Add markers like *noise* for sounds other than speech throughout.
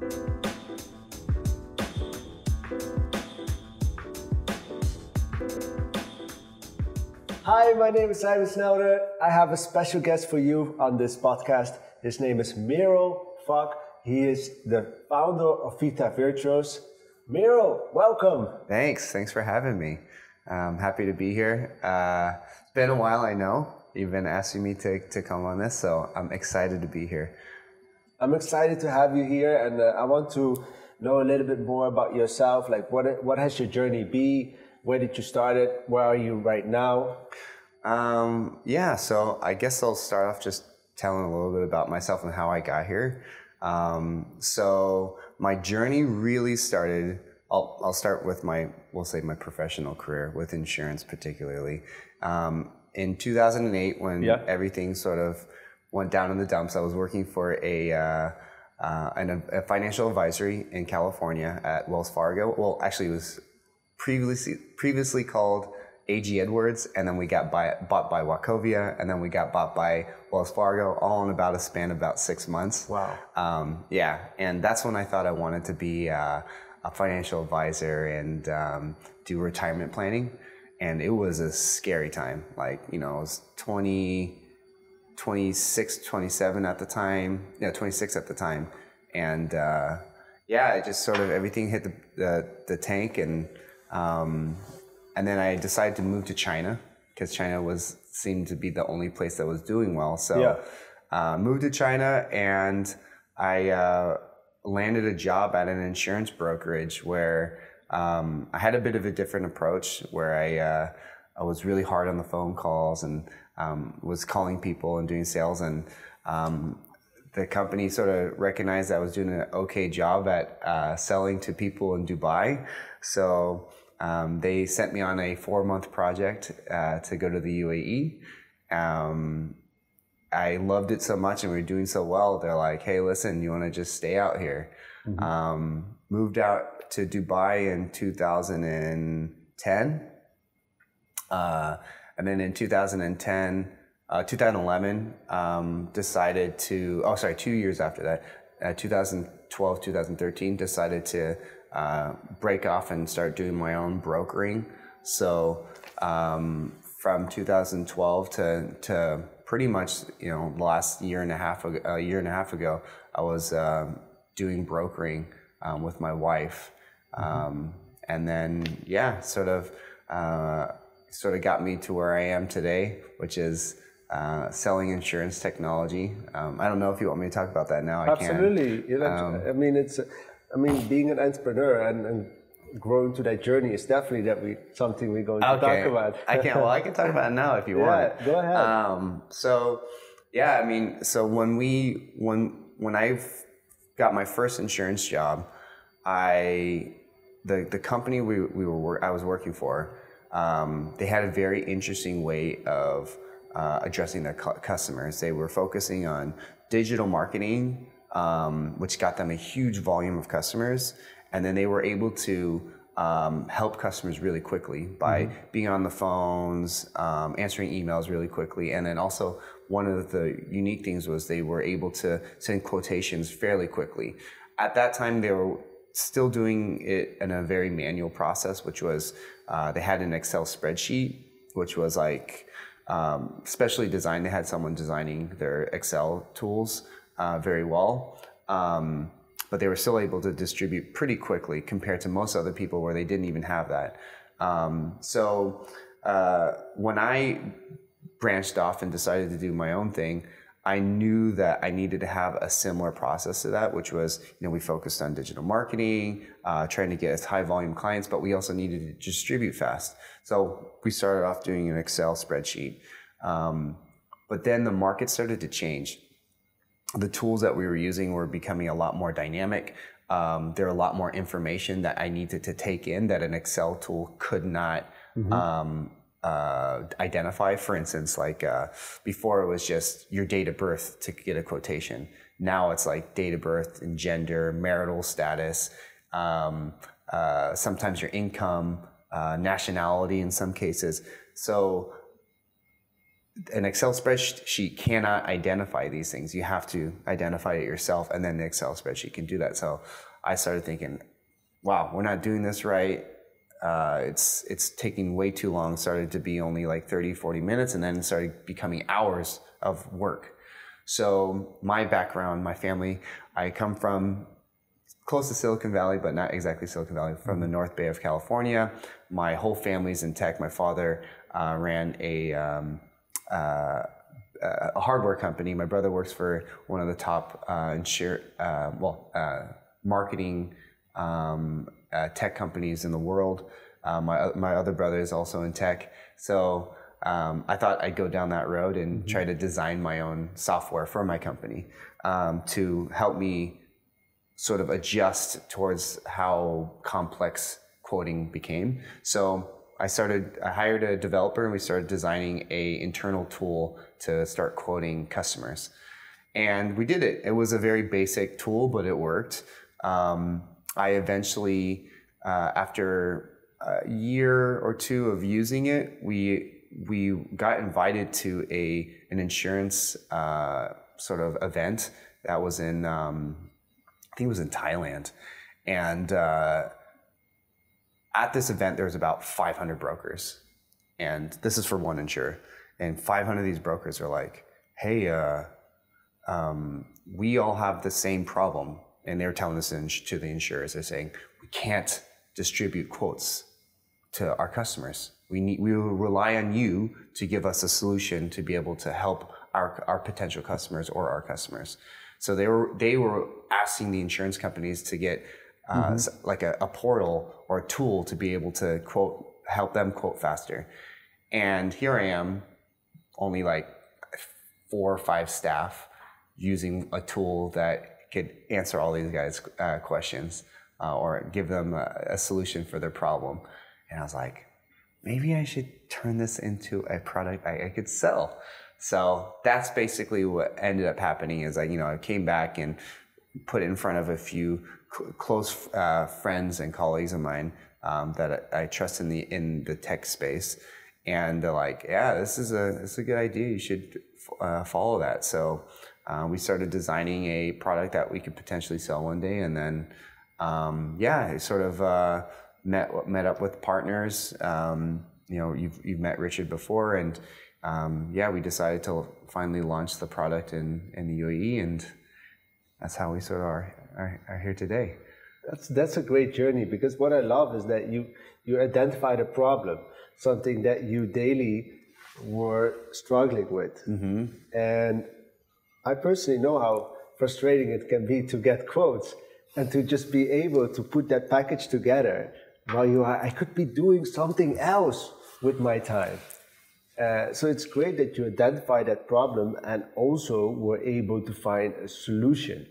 Hi, my name is Simon Snelder. I have a special guest for you on this podcast. His name is Miro Fok. He is the founder of Vita Virtues. Miro, welcome. Thanks. Thanks for having me. I'm happy to be here. Uh, it's been a while, I know. You've been asking me to, to come on this, so I'm excited to be here. I'm excited to have you here, and uh, I want to know a little bit more about yourself. Like, what what has your journey be? Where did you start it? Where are you right now? Um, yeah, so I guess I'll start off just telling a little bit about myself and how I got here. Um, so my journey really started. I'll, I'll start with my, we'll say my professional career with insurance, particularly. Um, in 2008, when yeah. everything sort of went down in the dumps, I was working for a, uh, uh, an, a financial advisory in California at Wells Fargo. Well, actually, it was previously previously called AG Edwards, and then we got buy, bought by Wachovia, and then we got bought by Wells Fargo, all in about a span of about six months. Wow. Um, yeah, and that's when I thought I wanted to be uh, a financial advisor and um, do retirement planning. And it was a scary time. Like, you know, I was 20, 26, 27 at the time. Yeah, 26 at the time. And uh, yeah, it just sort of everything hit the, the, the tank and um, and then I decided to move to China because China was seemed to be the only place that was doing well. So yeah. uh, moved to China and I uh, landed a job at an insurance brokerage where um, I had a bit of a different approach where I uh, I was really hard on the phone calls and um, was calling people and doing sales and um, the company sort of recognized I was doing an okay job at uh, selling to people in Dubai. So um, they sent me on a four month project uh, to go to the UAE. Um, I loved it so much and we were doing so well. They're like, hey, listen, you want to just stay out here? Mm-hmm. Um, moved out to Dubai in 2010. Uh, and then in 2010, uh, 2011, um, decided to, oh, sorry, two years after that, uh, 2012, 2013, decided to uh, break off and start doing my own brokering. So um, from 2012 to, to pretty much, you know, last year and a half, a year and a half ago, I was uh, doing brokering um, with my wife. Um, and then, yeah, sort of, uh, sort of got me to where I am today, which is uh, selling insurance technology. Um, I don't know if you want me to talk about that now. I Absolutely. Can. Um, I mean, it's. I mean, being an entrepreneur and, and growing to that journey is definitely that we something we're going to okay. talk about. I can. Well, I can talk about it now if you *laughs* yeah, want. Go ahead. Um, so, yeah, I mean, so when we when when I got my first insurance job, I the the company we we were I was working for, um, they had a very interesting way of uh, addressing their cu- customers. They were focusing on digital marketing, um, which got them a huge volume of customers, and then they were able to um, help customers really quickly by mm-hmm. being on the phones, um, answering emails really quickly, and then also one of the unique things was they were able to send quotations fairly quickly. At that time, they were still doing it in a very manual process, which was uh, they had an Excel spreadsheet, which was like um, specially designed. They had someone designing their Excel tools uh, very well. Um, but they were still able to distribute pretty quickly compared to most other people where they didn't even have that. Um, so uh, when I branched off and decided to do my own thing, I knew that I needed to have a similar process to that, which was, you know, we focused on digital marketing, uh, trying to get as high volume clients, but we also needed to distribute fast. So we started off doing an Excel spreadsheet. Um, but then the market started to change. The tools that we were using were becoming a lot more dynamic. Um, there are a lot more information that I needed to take in that an Excel tool could not mm-hmm. um, uh, identify. For instance, like uh, before it was just your date of birth to get a quotation. Now it's like date of birth and gender, marital status, um, uh, sometimes your income, uh, nationality in some cases. So an Excel spreadsheet cannot identify these things. You have to identify it yourself, and then the Excel spreadsheet can do that. So I started thinking, wow, we're not doing this right. Uh, it's it's taking way too long. Started to be only like 30, 40 minutes, and then started becoming hours of work. So my background, my family, I come from close to Silicon Valley, but not exactly Silicon Valley, from the North Bay of California. My whole family's in tech. My father uh, ran a um, uh, a hardware company. My brother works for one of the top uh, insure, uh, well, uh, marketing um, uh, tech companies in the world. Uh, my my other brother is also in tech, so um, I thought I'd go down that road and mm-hmm. try to design my own software for my company um, to help me sort of adjust towards how complex quoting became. So I started, I hired a developer and we started designing a internal tool to start quoting customers. And we did it. It was a very basic tool, but it worked. Um, I eventually, uh, after a year or two of using it, we we got invited to a an insurance uh, sort of event that was in um, I think it was in Thailand, and uh, at this event, there was about 500 brokers, and this is for one insurer. And 500 of these brokers are like, "Hey, uh, um, we all have the same problem," and they're telling this to the insurers. They're saying, "We can't distribute quotes to our customers. We need we will rely on you to give us a solution to be able to help our our potential customers or our customers." So they were they were asking the insurance companies to get uh, mm-hmm. like a, a, portal or a tool to be able to quote help them quote faster. And here I am, only like four or five staff using a tool that could answer all these guys' uh, questions uh, or give them a, a solution for their problem. And I was like, maybe I should turn this into a product I, I could sell. So that's basically what ended up happening is like, you know, I came back and put it in front of a few close uh, friends and colleagues of mine um, that I, I, trust in the in the tech space, and they're like, "Yeah, this is a this is a good idea. You should uh, follow that." So uh, we started designing a product that we could potentially sell one day, and then um, yeah, it sort of uh, met met up with partners. Um, you know, you've you've met Richard before, and um, yeah, we decided to finally launch the product in in the UAE, and that's how we sort of are are, are here today. That's that's a great journey because what I love is that you you identified a problem, something that you daily were struggling with, mm-hmm. and I personally know how frustrating it can be to get quotes and to just be able to put that package together while you are, I could be doing something else with my time. Uh, so it's great that you identified that problem and also were able to find a solution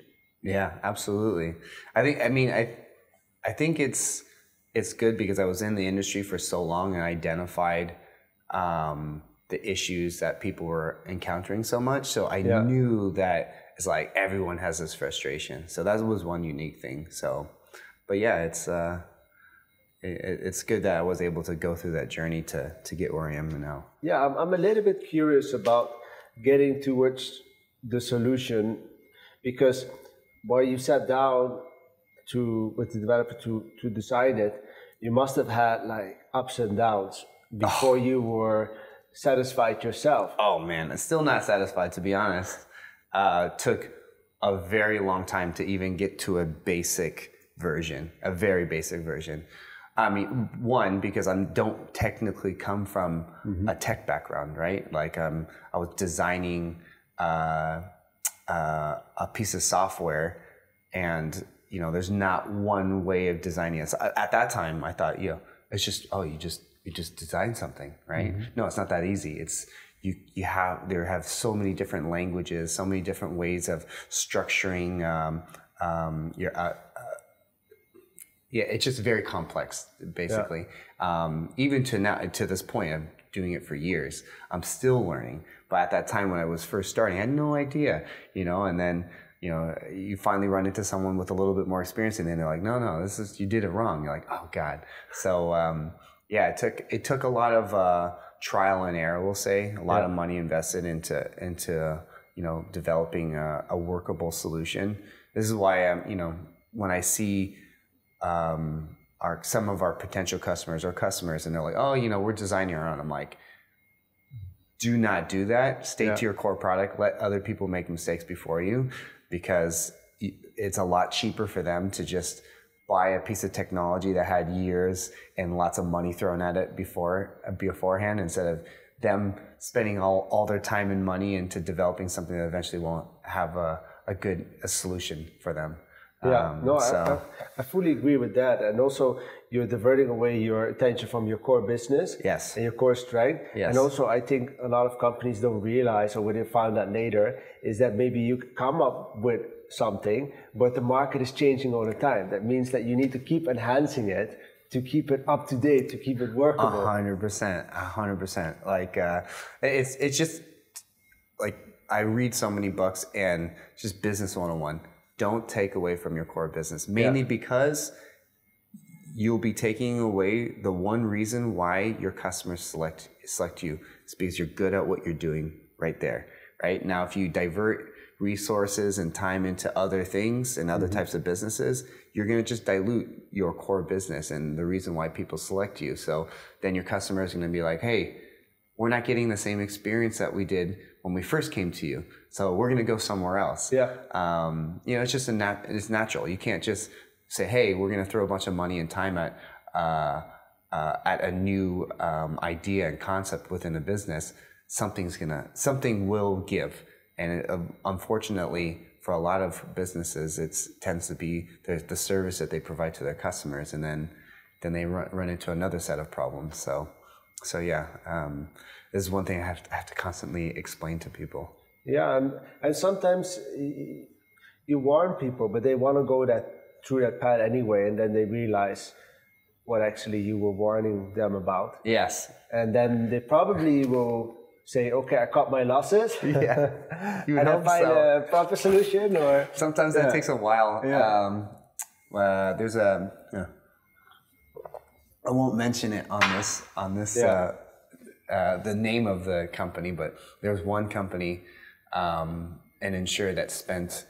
yeah, absolutely. I think I mean I I think it's it's good because I was in the industry for so long and identified um, the issues that people were encountering so much. So I yeah. knew that it's like everyone has this frustration. So that was one unique thing. So, but yeah, it's uh, it, it's good that I was able to go through that journey to to get where I am now. Yeah, I'm, I'm a little bit curious about getting towards the solution because while you sat down to with the developer to to design it, you must have had like ups and downs before oh. you were satisfied yourself. Oh man, I'm still not satisfied to be honest. Uh, took a very long time to even get to a basic version, a very basic version. I mean, one because I don't technically come from mm-hmm. a tech background, right? Like um, I was designing. Uh, uh, a piece of software and you know there's not one way of designing it so at that time i thought you know it's just oh you just you just design something right mm-hmm. no it's not that easy it's you you have there have so many different languages so many different ways of structuring um, um, your uh, uh, yeah it's just very complex basically yeah. um, even to now to this point i'm doing it for years i'm still learning but at that time when I was first starting, I had no idea, you know, and then, you know, you finally run into someone with a little bit more experience and then they're like, no, no, this is, you did it wrong. You're like, oh God. So, um, yeah, it took, it took a lot of, uh, trial and error. We'll say a lot Yeah. of money invested into into you know developing a, a workable solution. This is why I'm you know when I see um, our some of our potential customers or customers and they're like, oh, you know, we're designing our own. I'm like, do not do that. Stay Yeah. to your core product. Let other people make mistakes before you, because it's a lot cheaper for them to just buy a piece of technology that had years and lots of money thrown at it before beforehand instead of them spending all, all their time and money into developing something that eventually won't have a, a good a solution for them. Yeah, Um, no, I, so- I, I fully agree with that. And also, you're diverting away your attention from your core business Yes. and your core strength. Yes. And also, I think a lot of companies don't realize, or when they find out later, is that maybe you could come up with something, but the market is changing all the time. That means that you need to keep enhancing it to keep it up to date, to keep it workable. hundred percent, hundred percent. Like uh, it's it's just like I read so many books and just business one on one. Don't take away from your core business, mainly because you'll be taking away the one reason why your customers select select you. It's because you're good at what you're doing right there. Right now, if you divert resources and time into other things and other types of businesses, you're going to just dilute your core business and the reason why people select you. So then your customer is going to be like, hey, we're not getting the same experience that we did when we first came to you. So we're going to go somewhere else. Yeah. Um, you know, it's just a nat- it's natural. You can't just say, hey, we're going to throw a bunch of money and time at, uh, uh, at a new um, idea and concept within a business. Something's going to, something will give. And it, um, unfortunately, for a lot of businesses, it tends to be the, the service that they provide to their customers. And then, then they run, run into another set of problems. So, so yeah, um, this is one thing I have, to, I have to constantly explain to people. Yeah, and, and sometimes you warn people, but they want to go that through that path anyway, and then they realize what actually you were warning them about, Yes. and then they probably will say, "Okay, I cut my losses, *laughs* Yeah. You would and I find so. a proper solution." Or Sometimes that takes a while. Yeah. Um, uh, there's a. yeah. I won't mention it on this on this Yeah. uh, uh, the name of the company, but there was one company, um, an insurer that spent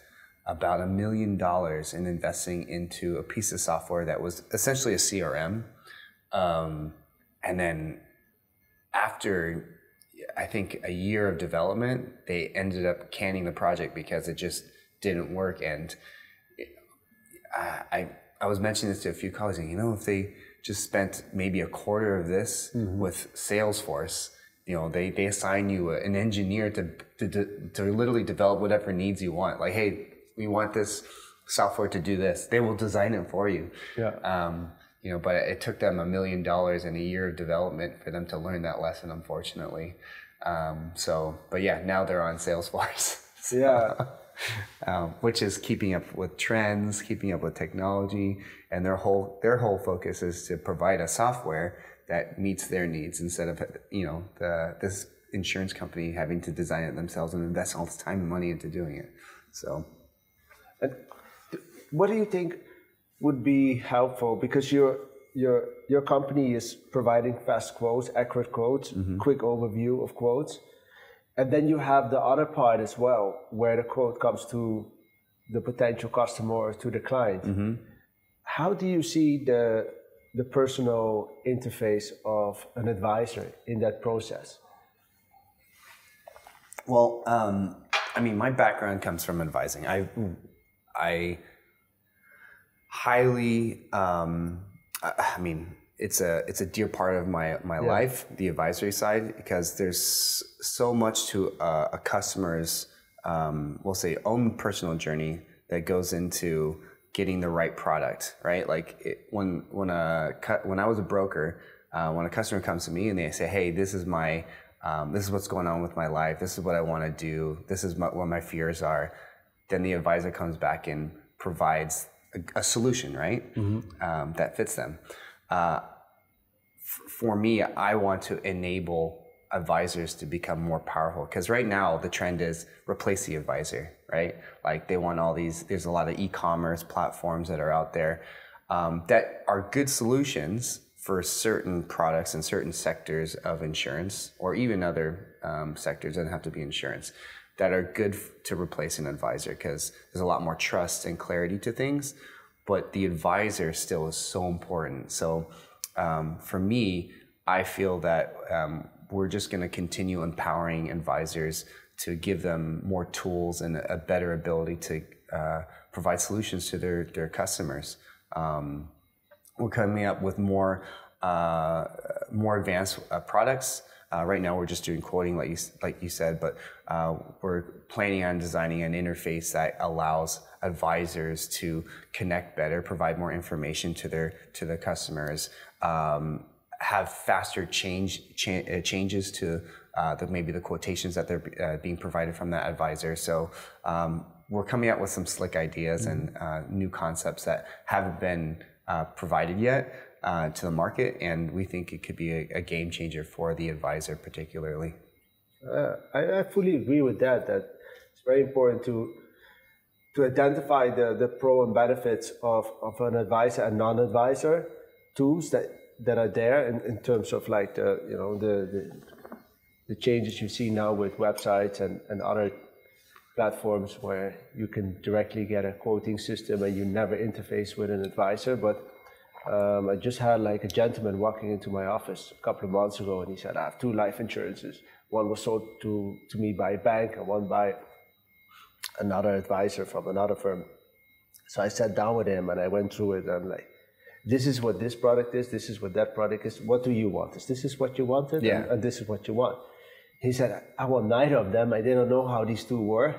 about a million dollars in investing into a piece of software that was essentially a CRM, um, and then after I think a year of development, they ended up canning the project because it just didn't work. And I, I, I was mentioning this to a few colleagues, and you know, if they just spent maybe a quarter of this with Salesforce, you know, they, they assign you a, an engineer to, to, to, to literally develop whatever needs you want. Like, hey, we want this software to do this. They will design it for you. Yeah. Um, you know, but it took them a million dollars and a year of development for them to learn that lesson, unfortunately. Um, so, but yeah, now they're on Salesforce. *laughs* so, yeah, *laughs* um, which is keeping up with trends, keeping up with technology, and their whole their whole focus is to provide a software that meets their needs instead of you know the this insurance company having to design it themselves and invest all this time and money into doing it. So what do you think would be helpful? Because your your your company is providing fast quotes, accurate quotes, quick overview of quotes, and then you have the other part as well, where the quote comes to the potential customer or to the client. How do you see the the personal interface of an advisor in that process? Well, um, I mean, my background comes from advising. I, I highly, um, I, I mean, it's a it's a dear part of my my life, the advisory side, because there's so much to uh, a customer's, um, we'll say, own personal journey that goes into getting the right product, right? Like it, when when a when I was a broker, uh, when a customer comes to me and they say, "Hey, this is my um, this is what's going on with my life. This is what I want to do. This is my, what my fears are," then the advisor comes back and provides a, a solution, right? Um, that fits them. Uh, f- for me, I want to enable advisors to become more powerful because right now the trend is replace the advisor, right? Like they want all these. There's a lot of e-commerce platforms that are out there um, that are good solutions for certain products and certain sectors of insurance, or even other um, sectors, doesn't have to be insurance, that are good to replace an advisor because there's a lot more trust and clarity to things. But the advisor still is so important. So um, for me, I feel that um, we're just going to continue empowering advisors to give them more tools and a better ability to uh, provide solutions to their, their customers. Um, we're coming up with more uh, more advanced uh, products. Uh, right now, we're just doing quoting, like you like you said, but uh, we're planning on designing an interface that allows advisors to connect better, provide more information to their to their customers, um, have faster change cha- uh, changes to uh, the, maybe the quotations that they're uh, being provided from that advisor. So um, we're coming out with some slick ideas mm-hmm. and uh, new concepts that haven't been uh, provided yet uh, to the market, and we think it could be a, a game changer for the advisor, particularly. I, I fully agree with that. That it's very important to to identify the, the pro and benefits of, of an advisor and non-advisor tools that, that are there in, in terms of like the you know the, the, the changes you see now with websites and, and other platforms where you can directly get a quoting system and you never interface with an advisor but um, I just had like a gentleman walking into my office a couple of months ago and he said I have two life insurances one was sold to, to me by a bank and one by another advisor from another firm. So I sat down with him and I went through it. And I'm like, this is what this product is. This is what that product is. What do you want? Is this is what you wanted? Yeah. And, and this is what you want. He said, I want neither of them. I didn't know how these two were.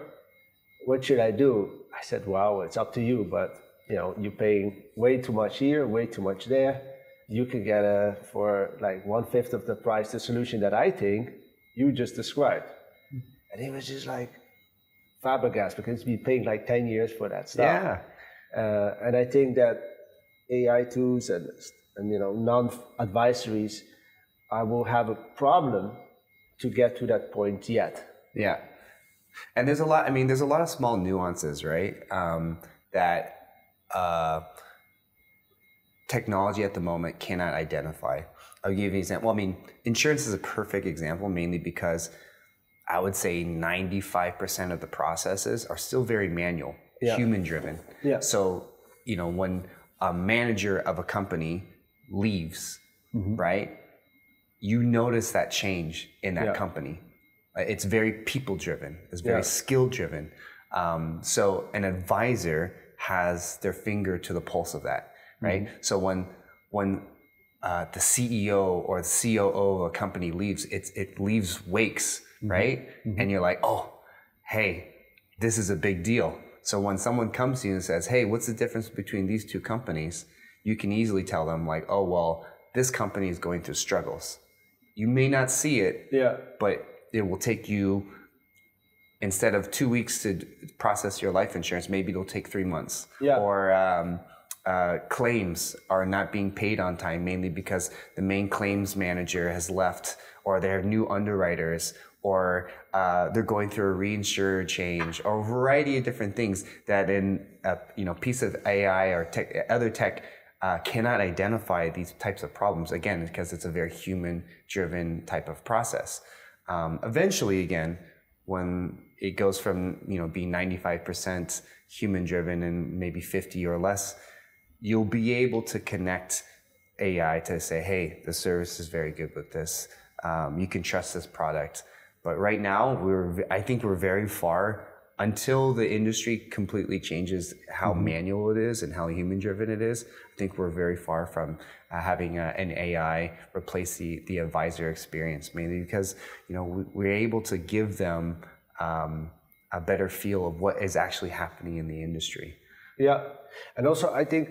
What should I do? I said, wow, it's up to you. But, you know, you're paying way too much here, way too much there. You can get a, for like one fifth of the price, the solution that I think you just described. And it was just like, Fabregas because we paying like 10 years for that stuff. Yeah. Uh, and I think that AI tools and, and you know, non-advisories, I will have a problem to get to that point yet. Yeah. And there's a lot, I mean, there's a lot of small nuances, right? Um, that uh, technology at the moment cannot identify. I'll give you an example. Well, I mean, insurance is a perfect example, mainly because I would say 95% of the processes are still very manual, yeah. human driven. Yeah. So, you know, when a manager of a company leaves, mm-hmm. right? You notice that change in that yeah. company. Uh, it's very people driven, it's very yeah. skill driven. Um, so, an advisor has their finger to the pulse of that, right? Mm-hmm. So, when when uh, the CEO or the COO of a company leaves, it it leaves wakes mm-hmm. right? Mm-hmm. And you're like, oh, hey, this is a big deal. So when someone comes to you and says, hey, what's the difference between these two companies? You can easily tell them, like, oh, well, this company is going through struggles. You may not see it, yeah. but it will take you instead of two weeks to process your life insurance, maybe it'll take three months. Yeah. Or um, uh, claims are not being paid on time, mainly because the main claims manager has left, or they have new underwriters, or uh, they're going through a reinsurer change, or a variety of different things that in a you know piece of AI or tech, other tech uh, cannot identify these types of problems again because it's a very human-driven type of process. Um, eventually, again, when it goes from you know being 95% human-driven and maybe 50 or less, you'll be able to connect AI to say, hey, the service is very good with this. Um, you can trust this product. But right now, we're I think we're very far until the industry completely changes how mm-hmm. manual it is and how human driven it is. I think we're very far from uh, having a, an AI replace the the advisor experience, mainly because you know we, we're able to give them um, a better feel of what is actually happening in the industry. Yeah, and also I think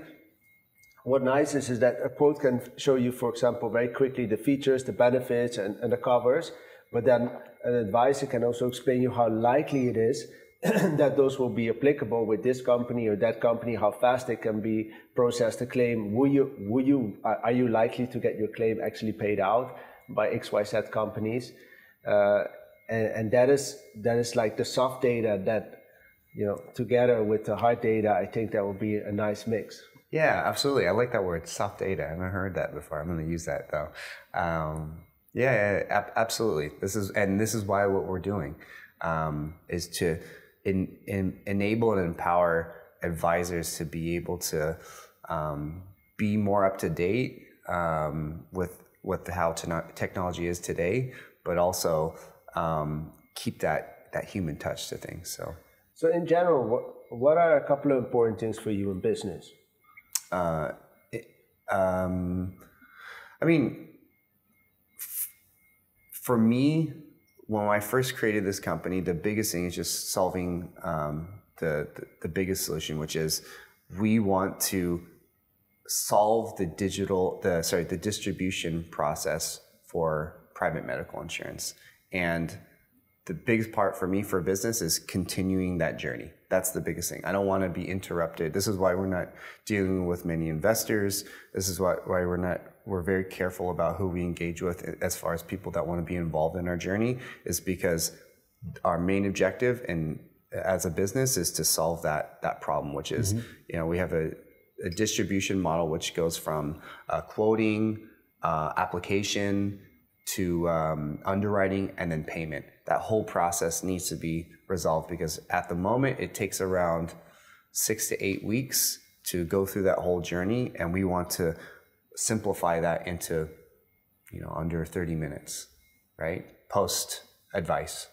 what nice is is that a quote can show you, for example, very quickly the features, the benefits, and, and the covers. But then an advisor can also explain you how likely it is *clears throat* that those will be applicable with this company or that company, how fast it can be processed a claim. Will you, will you, are you likely to get your claim actually paid out by XYZ companies? Uh, and, and that is, that is like the soft data that, you know, together with the hard data, I think that will be a nice mix. Yeah, absolutely. I like that word, soft data. I haven't heard that before. I'm going to use that though. Um, yeah, yeah ab- absolutely. This is and this is why what we're doing um, is to in, in, enable and empower advisors to be able to um, be more up to date um, with the, how technology is today, but also um, keep that that human touch to things. So, so in general, what what are a couple of important things for you in business? Uh, it, um, I mean, f- for me, when I first created this company, the biggest thing is just solving um, the, the the biggest solution, which is we want to solve the digital the sorry the distribution process for private medical insurance and the biggest part for me for business is continuing that journey. That's the biggest thing. I don't want to be interrupted. This is why we're not dealing with many investors. This is why, why we're not we're very careful about who we engage with as far as people that want to be involved in our journey is because our main objective and as a business is to solve that that problem which is mm-hmm. you know we have a a distribution model which goes from uh, quoting, uh, application to um, underwriting and then payment. That whole process needs to be resolved because at the moment it takes around six to eight weeks to go through that whole journey, and we want to simplify that into you know under 30 minutes, right? Post advice.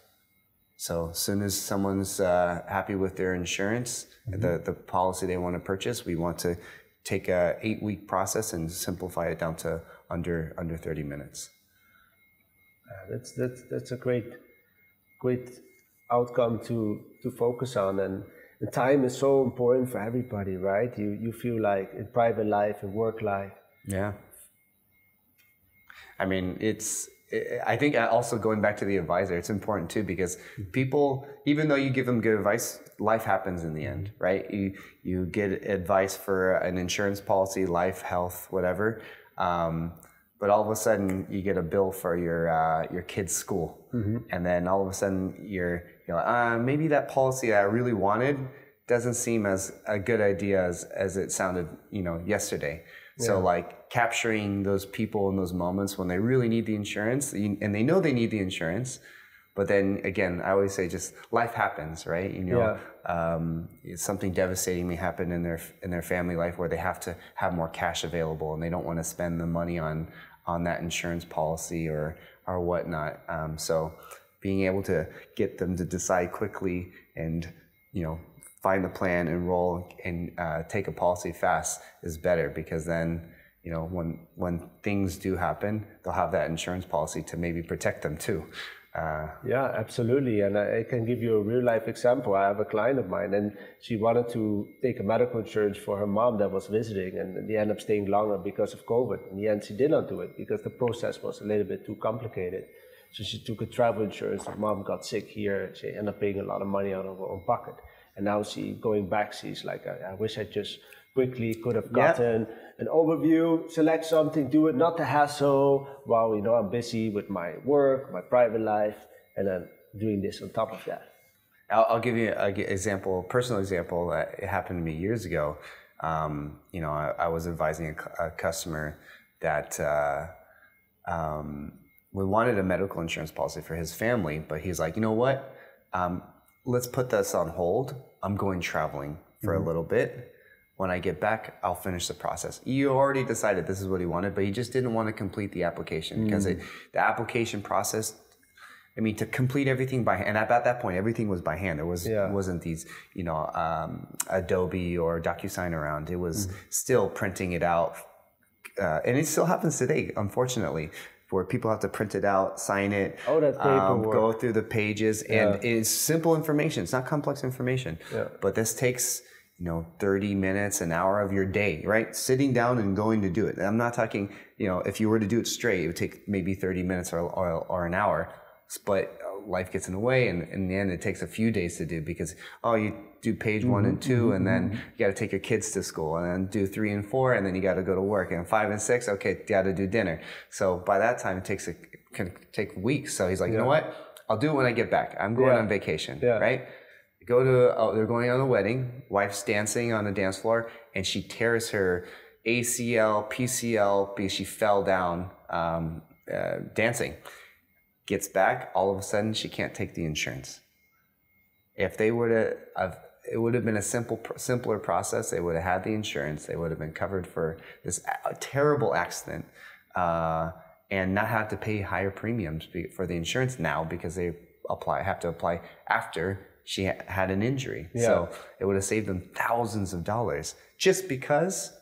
So as soon as someone's uh, happy with their insurance, mm-hmm. the, the policy they want to purchase, we want to take a eight week process and simplify it down to under under 30 minutes. Uh, that's, that's, that's a great, great outcome to, to focus on. And, time is so important for everybody, right? You, you feel like in private life and work life. Yeah. I mean, it's I think also going back to the advisor, it's important too because people, even though you give them good advice, life happens in the end, right? You you get advice for an insurance policy, life, health, whatever, um, but all of a sudden you get a bill for your uh, your kid's school, mm-hmm. and then all of a sudden you're you're like, uh, maybe that policy I really wanted doesn't seem as a good idea as as it sounded, you know, yesterday. Yeah. So like capturing those people in those moments when they really need the insurance and they know they need the insurance. But then again, I always say just life happens, right? You know, yeah. um, something devastating may happen in their in their family life where they have to have more cash available and they don't want to spend the money on on that insurance policy or or whatnot. Um, so being able to get them to decide quickly and you know find the plan, enroll, and uh, take a policy fast is better because then, you know, when when things do happen, they'll have that insurance policy to maybe protect them too. Uh, yeah, absolutely. And I, can give you a real life example. I have a client of mine, and she wanted to take a medical insurance for her mom that was visiting, and they ended up staying longer because of COVID. In the end, she did not do it because the process was a little bit too complicated. So she took a travel insurance. Her mom got sick here. She ended up paying a lot of money out of her own pocket. And now she going back, she's like, I, I wish I just quickly could have gotten an overview, select something, do it, not the hassle. While you know I'm busy with my work, my private life, and then doing this on top of that. I'll, I'll give you an example, personal example that it happened to me years ago. Um, you know, I, I, was advising a, a customer that uh, um, we wanted a medical insurance policy for his family, but he's like, you know what? Um, let's put this on hold. I'm going traveling for mm-hmm. a little bit. When I get back, I'll finish the process. You already decided this is what he wanted, but he just didn't want to complete the application mm-hmm. because it, the application process. I mean, to complete everything by hand, and at that point, everything was by hand. There was yeah. wasn't these, you know, um, Adobe or DocuSign around. It was mm-hmm. still printing it out, uh, and it still happens today, unfortunately where people have to print it out, sign it, oh, um, go through the pages, and it's simple information. It's not complex information. Yeah. But this takes you know 30 minutes, an hour of your day, right? Sitting down and going to do it. I'm not talking, you know, if you were to do it straight, it would take maybe 30 minutes or, or, or an hour. But life gets in the way and in the end it takes a few days to do because oh you do page mm-hmm, one and 2 mm-hmm, and then mm-hmm. you got to take your kids to school and then do three and four and then you got to go to work and five and six okay you got to do dinner so by that time it takes a can take weeks so he's like yeah. you know what i'll do it when i get back i'm going yeah. on vacation yeah. right go to oh, they're going on a wedding wife's dancing on the dance floor and she tears her ACL, PCL because she fell down um, uh, dancing. Gets back, all of a sudden she can't take the insurance. If they would have, it would have been a simple, simpler process. They would have had the insurance. They would have been covered for this terrible accident, uh, and not have to pay higher premiums for the insurance now because they apply have to apply after she had an injury. Yeah. So it would have saved them thousands of dollars just because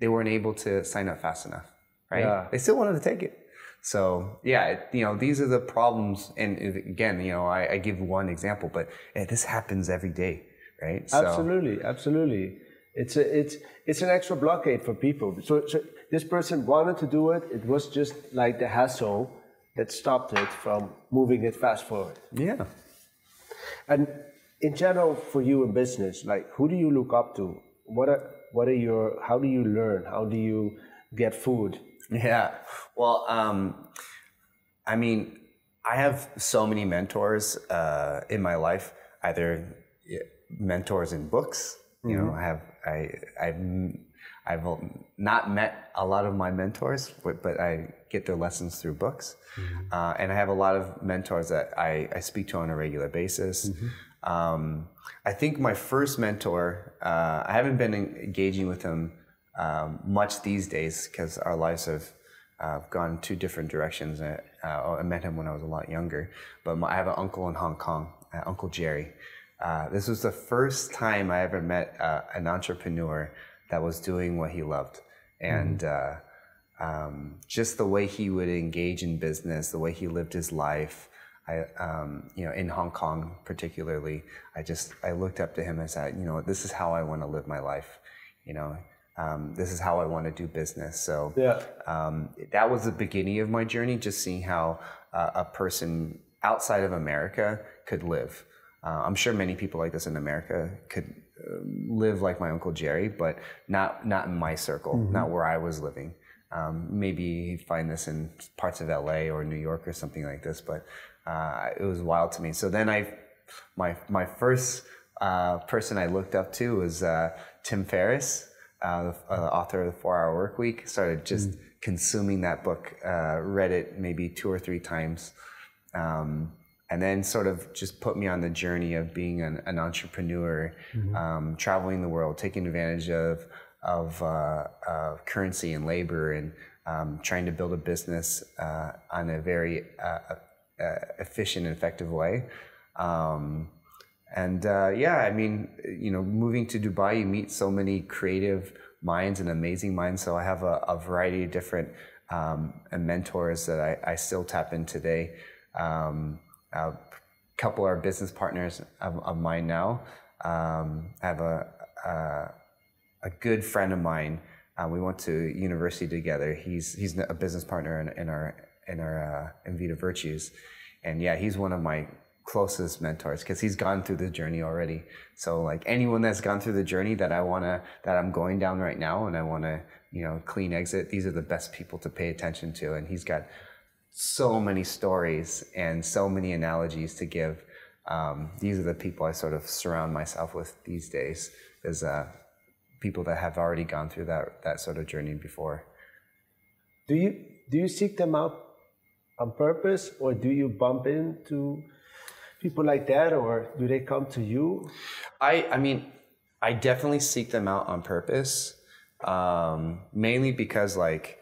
they weren't able to sign up fast enough, right? Yeah. They still wanted to take it. So yeah, you know, these are the problems. And again, you know, I, I give one example, but yeah, this happens every day, right? So. Absolutely, absolutely. It's a, it's it's an extra blockade for people. So, so this person wanted to do it. It was just like the hassle that stopped it from moving it fast forward. Yeah. And in general, for you in business, like who do you look up to? What are what are your? How do you learn? How do you get food? Yeah. Well, um, I mean, I have so many mentors uh, in my life. Either mentors in books. You mm-hmm. know, I have I I've I've not met a lot of my mentors, but, I get their lessons through books. Mm-hmm. Uh, and I have a lot of mentors that I, I speak to on a regular basis. Mm-hmm. Um, I think my first mentor, uh, I haven't been engaging with him um, much these days because our lives have uh, gone two different directions. Uh, I met him when I was a lot younger, but my, I have an uncle in Hong Kong, uh, Uncle Jerry. Uh, this was the first time I ever met uh, an entrepreneur that was doing what he loved, and mm. um, just the way he would engage in business, the way he lived his life. I, um, you know, in Hong Kong particularly, I just I looked up to him and said, you know, this is how I want to live my life. You know, um, this is how I want to do business. So yeah. um, that was the beginning of my journey, just seeing how uh, a person outside of America could live. Uh, I'm sure many people like this in America could uh, live like my uncle Jerry, but not not in my circle, mm-hmm. not where I was living. Um, maybe you find this in parts of LA or New York or something like this, but uh, it was wild to me. So then I, my my first uh, person I looked up to was uh, Tim Ferriss uh, the uh, author of the Four Hour Work Week, started just mm. consuming that book, uh, read it maybe two or three times, um, and then sort of just put me on the journey of being an, an entrepreneur, mm-hmm. um, traveling the world, taking advantage of of uh, currency and labor, and um, trying to build a business uh, on a very uh, efficient and effective way. Um, and uh, yeah, I mean, you know, moving to Dubai, you meet so many creative minds and amazing minds. So I have a, a variety of different um, mentors that I, I, still tap in today. Um, a couple are business partners of, of mine now. Um, I have a, a, a good friend of mine. Uh, we went to university together. He's he's a business partner in, in our in our uh, Envita Virtues, and yeah, he's one of my closest mentors because he's gone through the journey already. So like anyone that's gone through the journey that I want to, that I'm going down right now and I want to, you know, clean exit, these are the best people to pay attention to. And he's got so many stories and so many analogies to give. Um, these are the people I sort of surround myself with these days as uh, people that have already gone through that, that sort of journey before. Do you, do you seek them out on purpose or do you bump into people like that, or do they come to you? I I mean, I definitely seek them out on purpose, um, mainly because like,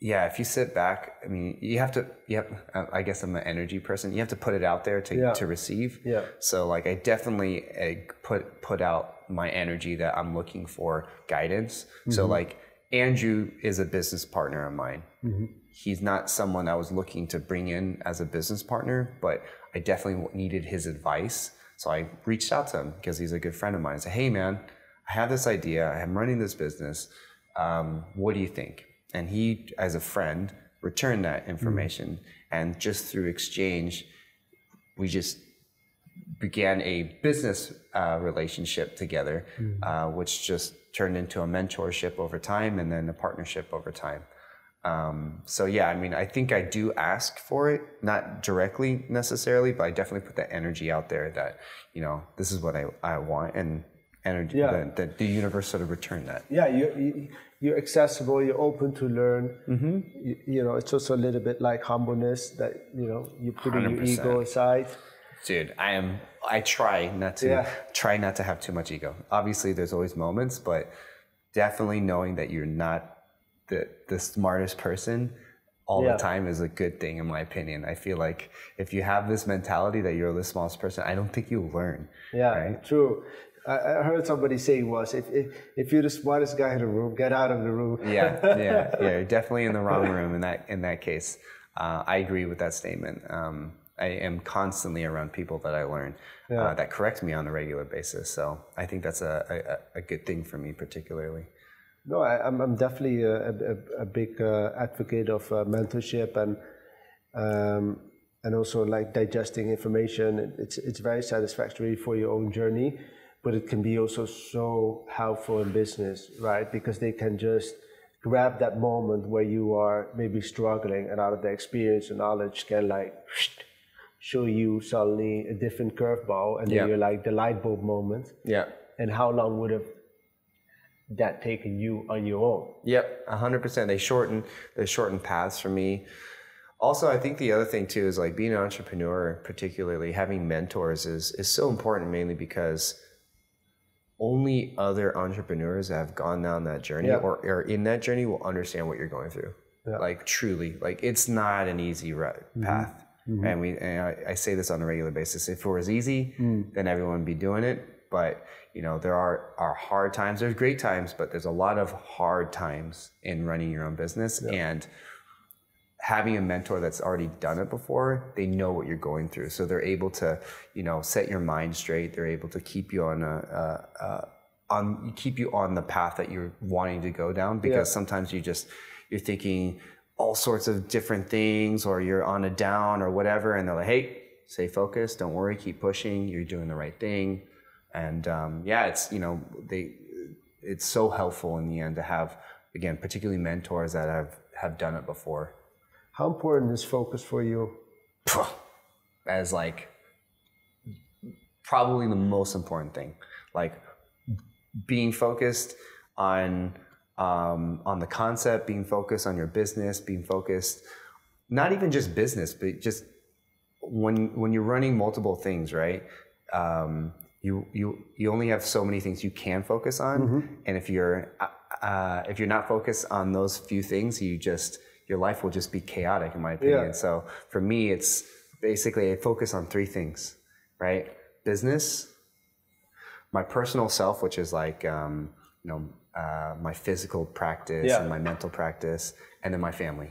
yeah, if you sit back, I mean, you have to. Yep. I guess I'm an energy person. You have to put it out there to yeah. to receive. Yeah. So like, I definitely uh, put put out my energy that I'm looking for guidance. Mm-hmm. So like, Andrew is a business partner of mine. Mm-hmm he's not someone I was looking to bring in as a business partner, but I definitely needed his advice. So I reached out to him because he's a good friend of mine. I said, Hey, man, I have this idea. I'm running this business. Um, what do you think? And he, as a friend, returned that information. Mm-hmm. And just through exchange, we just began a business uh, relationship together, mm-hmm. uh, which just turned into a mentorship over time and then a partnership over time. Um, so yeah, I mean, I think I do ask for it, not directly necessarily, but I definitely put that energy out there that, you know, this is what I, I want. And energy, Yeah. the, the, the universe sort of returned that. yeah, you, you you're accessible. You're open to learn. Mm-hmm. You, you know, it's also a little bit like humbleness that you know you put your 100%. ego aside. Dude, I am. I try not to Yeah. try not to have too much ego. Obviously, there's always moments, but definitely knowing that you're not the the smartest person all Yeah. the time is a good thing, in my opinion. I feel like if you have this mentality that you're the smallest person, I don't think you'll learn. Yeah, Right? true. I, I heard somebody say was if, if if you're the smartest guy in the room, get out of the room. yeah, yeah, yeah. You're definitely in the wrong room in that in that case. Uh, I agree with that statement. Um, I am constantly around people that I learn uh, that correct me on a regular basis. So I think that's a, a, a good thing for me, particularly. No, I, I'm I'm definitely a, a, a big uh, advocate of uh, mentorship and um, and also like digesting information. It's it's very satisfactory for your own journey, but it can be also so helpful in business, right? Because they can just grab that moment where you are maybe struggling, and out of their experience and knowledge, can like *sniffs* show you suddenly a different curveball, and then Yeah. you're like the light bulb moment. Yeah. And how long would have that taken you on your own? Yep, hundred percent. They shorten they shorten paths for me. Also, I think the other thing too is like being an entrepreneur, particularly having mentors, is is so important mainly because only other entrepreneurs that have gone down that journey Yeah. or are in that journey will understand what you're going through. Like truly, like it's not an easy ri- mm-hmm. path. Mm-hmm. And we, and I, I say this on a regular basis. If it was easy, mm. then everyone would be doing it. But you know, there are are hard times. There's great times, but there's a lot of hard times in running your own business. And having a mentor that's already done it before, they know what you're going through, so they're able to, you know, set your mind straight. They're able to keep you on a, a, a on keep you on the path that you're wanting to go down. Because Yeah. sometimes you just you're thinking all sorts of different things, or you're on a down or whatever, and they're like, "Hey, stay focused. Don't worry. Keep pushing. You're doing the right thing." And um, yeah, it's you know they it's so helpful in the end to have again particularly mentors that have have done it before How important is focus for you? *sighs* as like probably the most important thing. Like being focused on um, on the concept being focused on your business being focused not even just business but just when when you're running multiple things right? Um, you you you only have so many things you can focus on. And if you're uh, uh, if you're not focused on those few things you just your life will just be chaotic in my opinion Yeah. so for me it's basically a focus on three things right business my personal self which is like um, you know uh, my physical practice Yeah. and my mental practice and then my family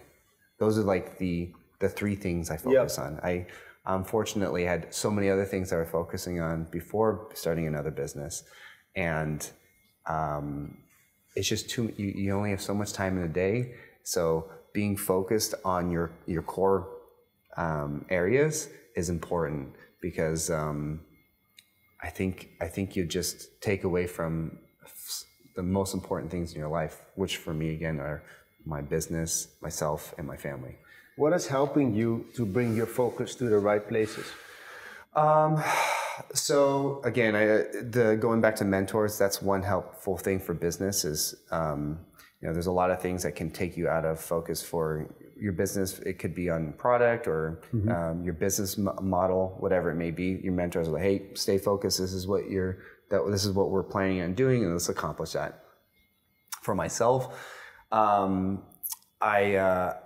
those are like the the three things I focus on. I unfortunately had so many other things I was focusing on before starting another business, and um, it's just too. You, you only have so much time in a day, so being focused on your your core um, areas is important because um, I think I think you just take away from the most important things in your life, which for me again are my business, myself, and my family. What is helping you to bring your focus to the right places? So again, I, the going back to mentors, that's one helpful thing for business is, um, you know, there's a lot of things that can take you out of focus for your business. It could be on product or um, your business mo- model, whatever it may be. Your mentors are like, hey, stay focused. This is what you're, that this is what we're planning on doing, and let's accomplish that. For myself, um, I uh,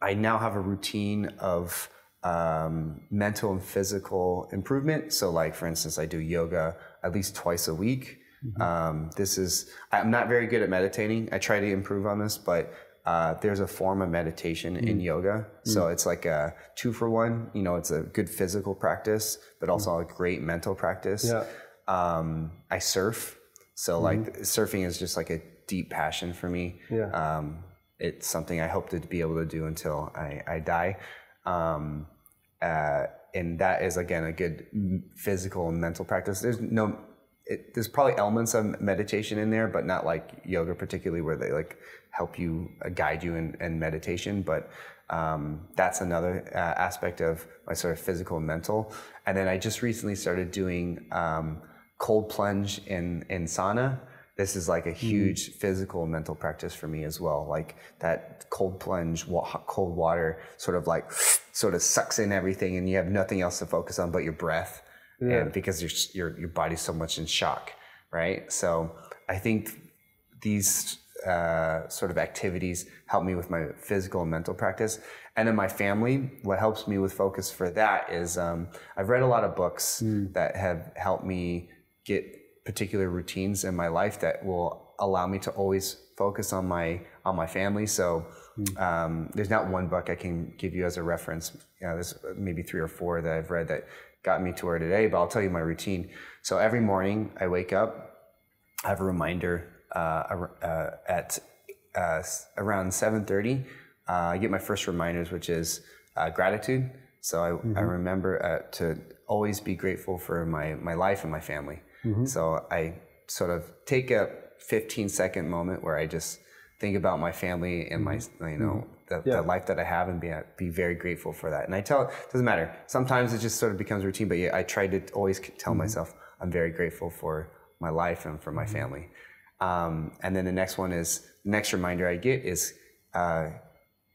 I now have a routine of um, mental and physical improvement. So, like for instance, I do yoga at least twice a week. Um, this is I'm not very good at meditating. I try to improve on this, but uh, there's a form of meditation in yoga. So it's like a two for one. You know, it's a good physical practice, but also a great mental practice. Yeah. Um, I surf. So like surfing is just like a deep passion for me. Yeah. Um, it's something I hope to be able to do until I, I die. Um, uh, and that is again a good physical and mental practice. There's no, it, there's probably elements of meditation in there, but not like yoga particularly where they like help you uh, guide you in, in meditation. But um, that's another uh, aspect of my sort of physical and mental. And then I just recently started doing um, cold plunge in in sauna. This is like a huge physical and mental practice for me as well. Like that cold plunge, wa- cold water, sort of like sort of sucks in everything, and you have nothing else to focus on but your breath, and because your your your body's so much in shock, right? So I think these uh, sort of activities help me with my physical and mental practice. And in my family, what helps me with focus for that is um, I've read a lot of books that have helped me get particular routines in my life that will allow me to always focus on my on my family. So um, there's not one book I can give you as a reference. You know, there's maybe three or four that I've read that got me to where today. But I'll tell you my routine. So every morning I wake up, I have a reminder uh, uh, at uh, around 7.30 uh, i get my first reminders which is uh, gratitude. So i, I remember uh, to always be grateful for my, my life and my family. So i sort of take a 15 second moment where i just think about my family and my you know the, Yeah. the life that i have and be, be very grateful for that. And i tell it doesn't matter. Sometimes it just sort of becomes routine but yeah, i try to always tell myself i'm very grateful for my life and for my family. Um, and then the next one is the next reminder I get is uh,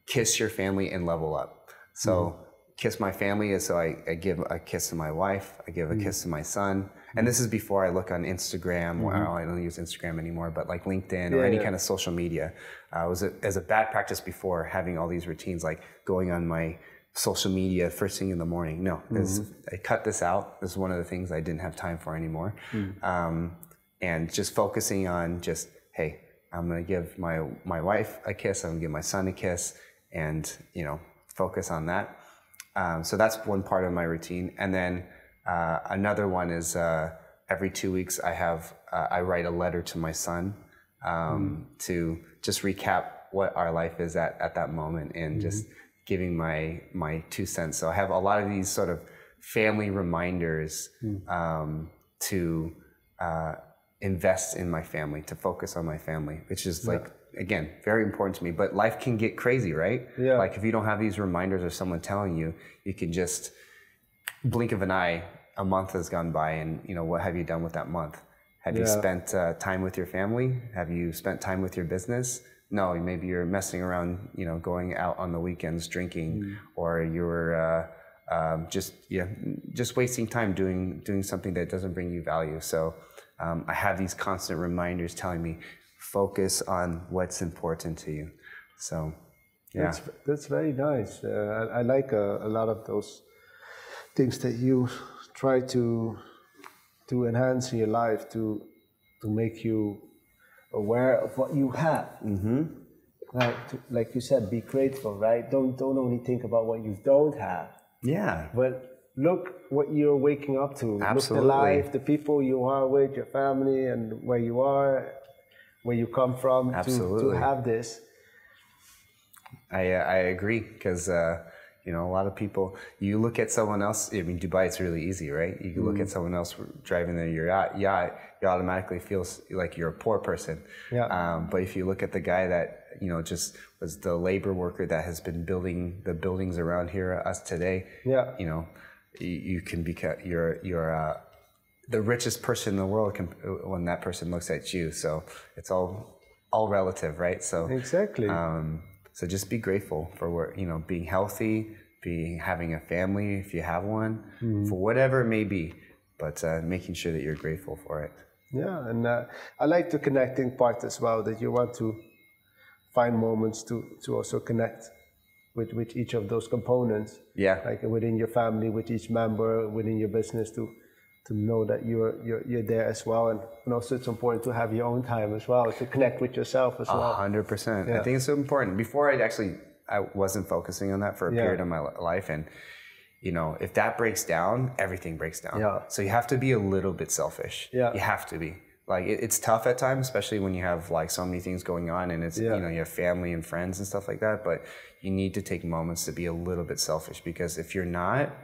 kiss your family and level up. So kiss my family is so I, I give a kiss to my wife, I give a kiss to my son, and this is before I look on Instagram. Well, I don't use Instagram anymore, but like LinkedIn or any yeah. kind of social media. Uh, it was a, as a bad practice before having all these routines, like going on my social media first thing in the morning. No, this, I cut this out. This is one of the things I didn't have time for anymore. Um, and just focusing on just, hey, I'm gonna give my my wife a kiss. I'm gonna give my son a kiss, and you know, focus on that. Um, so that's one part of my routine, and then uh, another one is uh, every two weeks I have uh, I write a letter to my son um, to just recap what our life is at at that moment, and just giving my my two cents. So I have a lot of these sort of family reminders um, to uh, invest in my family, to focus on my family, which is like again very important to me. But life can get crazy, right? Yeah. Like if you don't have these reminders or someone telling you, you can just blink of an eye. A month has gone by, and you know what have you done with that month? Have you spent uh, time with your family? Have you spent time with your business? No, maybe you're messing around, you know, going out on the weekends drinking, or you're uh, um, just yeah, just wasting time doing doing something that doesn't bring you value. So um, I have these constant reminders telling me focus on what's important to you. So yeah, That's, that's very nice. Uh, I, I like uh, a lot of those things that you try to to enhance in your life to to make you aware of what you have. Mm-hmm. Like, to, like you said, be grateful, right? Don't don't only think about what you don't have, yeah, but look what you're waking up to. Absolutely. Look the life, the people you are with, your family, and where you are, where you come from. To, to have this. I uh, I agree because uh, you know a lot of people. You look at someone else. I mean, Dubai, it's really easy, right? You can look at someone else driving their yacht. Yacht, you automatically feel like you're a poor person. Yeah. Um, but if you look at the guy that you know just was the labor worker that has been building the buildings around here, us today. Yeah. You know, you, you can become you're you're. Uh, the richest person in the world can, when that person looks at you. So it's all all relative, right? So Exactly. um, so just be grateful for where you know being healthy, being having a family if you have one, for whatever it may be, but uh, making sure that you're grateful for it. Yeah, and uh, I like the connecting part as well. That you want to find moments to to also connect with with each of those components, Yeah, like within your family, with each member, within your business, to to know that you're you're, you're there as well. And, and also, it's important to have your own time as well to connect with yourself as a well. hundred percent. I think it's so important. Before I actually, I wasn't focusing on that for a Yeah. period of my life, and you know, if that breaks down, everything breaks down. Yeah. So you have to be a little bit selfish. Yeah. You have to be. Like it, it's tough at times, especially when you have like so many things going on, and it's Yeah. you know you have family and friends and stuff like that. But you need to take moments to be a little bit selfish because if you're not,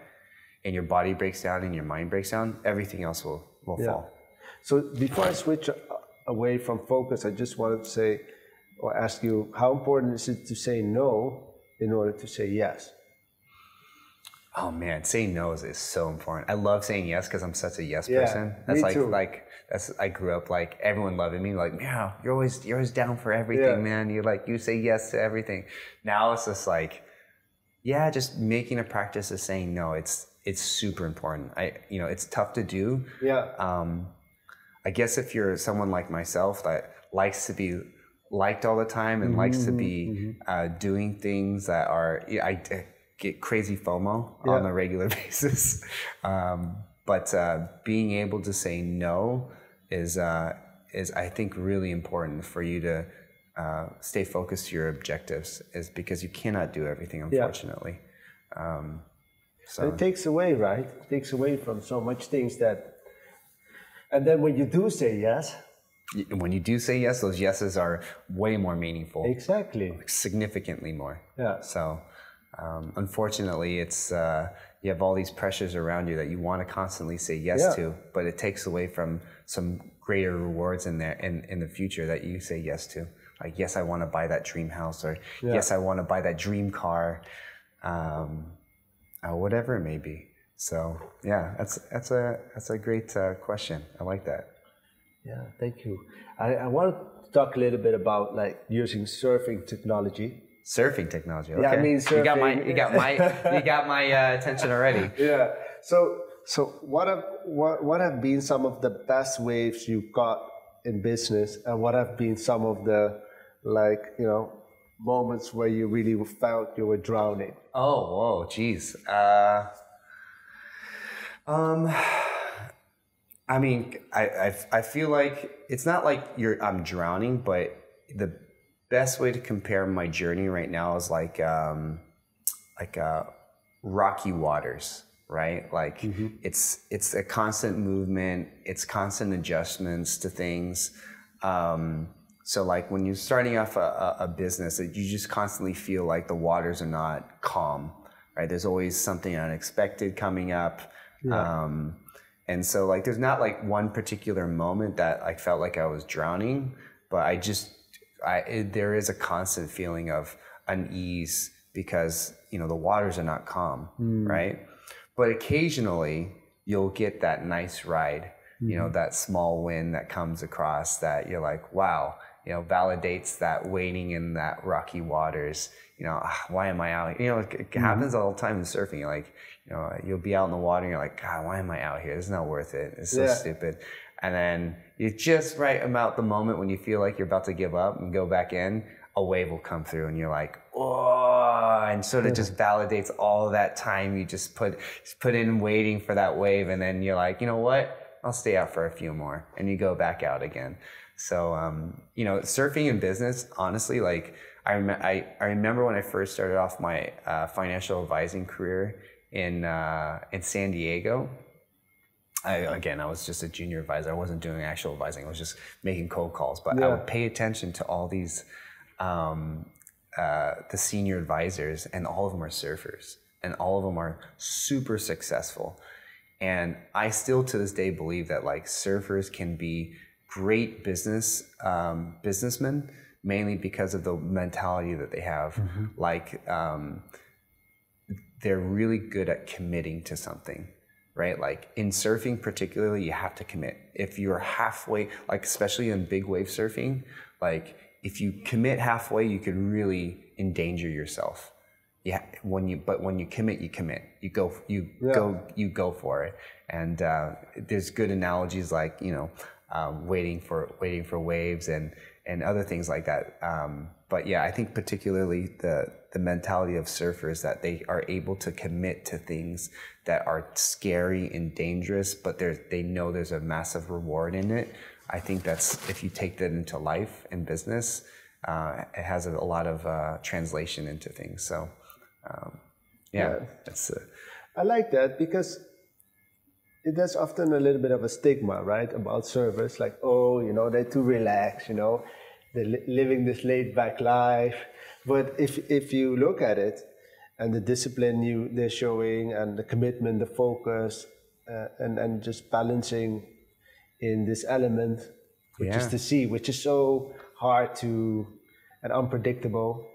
and your body breaks down and your mind breaks down, everything else will will Yeah. fall. So before I switch uh, away from focus, I just wanted to say or ask you how important is it to say no in order to say yes? Oh man, saying no is, is so important. I love saying yes because I'm such a yes Yeah, person. That's me like too. like that's I grew up like everyone loving me. Like, yeah, you're always you're always down for everything, Yeah. man. You like you say yes to everything. Now it's just like, yeah, just making a practice of saying no. It's it's super important. I you know it's tough to do. Yeah. Um, I guess if you're someone like myself that likes to be liked all the time and likes to be uh, doing things that are, yeah, I I get crazy FOMO on a regular *laughs* basis. Um, but uh, being able to say no is uh, is I think really important for you to uh, stay focused to your objectives. Is because you cannot do everything, unfortunately. Um, so It takes away, right? It takes away from so much things that. And then when you do say yes, when you do say yes, those yeses are way more meaningful. exactly. significantly more. Yeah. So, um, unfortunately, it's uh, you have all these pressures around you that you want to constantly say yes Yeah. to, but it takes away from some greater rewards in there in, in the future that you say yes to. Like, yes, I want to buy that dream house, or Yeah. yes, I want to buy that dream car, um, uh, whatever it may be. So, yeah, that's that's a that's a great uh, question. I like that. Yeah, thank you. I, I want to talk a little bit about like using surfing technology. Surfing technology. Okay. Yeah, I mean you got my you got my you got my uh, attention already. *laughs* Yeah. So so what have what what have been some of the best waves you got in business, and what have been some of the like you know moments where you really felt you were drowning? Oh, whoa, jeez. Uh, um, I mean, I, I, I feel like it's not like you're I'm drowning, but the best way to compare my journey right now is like um, like uh, rocky waters, right? Like it's it's a constant movement, it's constant adjustments to things. Um, so like when you're starting off a, a, business, you just constantly feel like the waters are not calm, right? There's always something unexpected coming up. Um, and so like there's not like one particular moment that I felt like I was drowning, but I just I it, there is a constant feeling of unease because you know the waters are not calm, right? But occasionally you'll get that nice ride, you know, that small wind that comes across that you're like, wow, you know, validates that waiting in that rocky waters. You know, "Ah, why am I out? You know, it, it happens all the time in surfing. Like, you know, you'll be out in the water and you're like, God, why am I out here? It's not worth it. It's so Yeah. stupid. And then you just right about the moment when you feel like you're about to give up and go back in, a wave will come through and you're like, oh, and sort of just validates all that time you just put just put in waiting for that wave. And then you're like, you know what? I'll stay out for a few more. And you go back out again. So, um, you know, surfing in business, honestly, like I, rem- I, I remember when I first started off my uh, financial advising career in, uh, in San Diego. I, again, I was just a junior advisor. I wasn't doing actual advising. I was just making cold calls. But I would pay attention to all these, um, uh, the senior advisors, and all of them are surfers, and all of them are super successful. And I still to this day believe that like surfers can be great business um, businessmen mainly because of the mentality that they have. Like um, they're really good at committing to something, right? Like in surfing, particularly, you have to commit. If you're halfway, like especially in big wave surfing, like if you commit halfway, you could really endanger yourself. Yeah, when you but when you commit, you commit. You go, you Yeah. go, you go for it. And uh, there's good analogies like you know, um, waiting for waiting for waves and and other things like that. Um, but yeah, I think particularly the the mentality of surfers that they are able to commit to things that are scary and dangerous, but they they know there's a massive reward in it. I think that's if you take that into life and business, uh, it has a, a lot of uh, translation into things. So, um, yeah, Yeah. that's uh, I like that because it, there's often a little bit of a stigma, right, about servers. Like, oh, you know, they're too relaxed. You know, they're li- living this laid back life. But if if you look at it, and the discipline you they're showing, and the commitment, the focus, uh, and and just balancing in this element, which is Yeah. the sea, which is so hard to and unpredictable.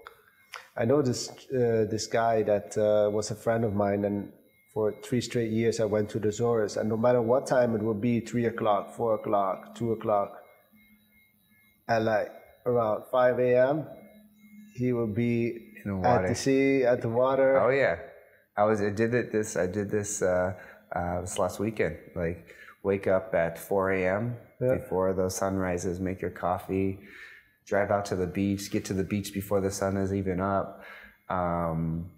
I know this uh, this guy that uh, was a friend of mine, and for three straight years, I went to the Azores, and no matter what time it would be, three o'clock, four o'clock, two o'clock, at like around five a.m., he would be In the at the sea, at the water. Oh yeah, I was. I did it. This. I did this. Uh, uh, this last weekend. Like, wake up at 4 a.m. Yeah. before the sun rises. Make your coffee. Drive out to the beach. Get to the beach before the sun is even up. Um,